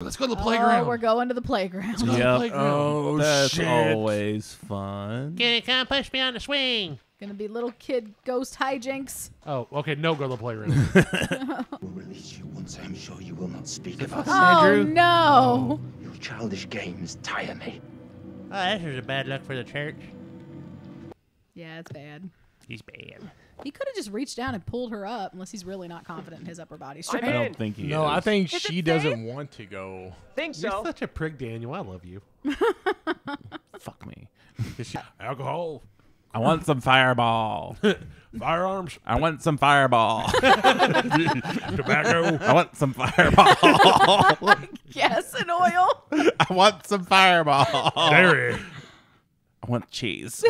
Let's go to the Oh, playground. we're going to the playground. Let's go to the playground. Oh That's shit! always fun. Can you come push me on the swing? Gonna be little kid ghost hijinks. Oh, okay. No, go to the playground. will release you once I am sure you will not speak of us. Oh Andrew? no! Your childish games tire me. Oh, this is a bad luck for the church. Yeah, it's bad. He's bad. He could have just reached down and pulled her up, unless he's really not confident in his upper body I'm strength. I don't think he No, is. I think Is it she doesn't want to go. Think You're so. such a prick, Daniel. I love you. Fuck me. Alcohol, I want some fireball. firearms, I want some fireball. tobacco. I want some fireball. Gas and oil. I want some fireball. Dairy. I want cheese.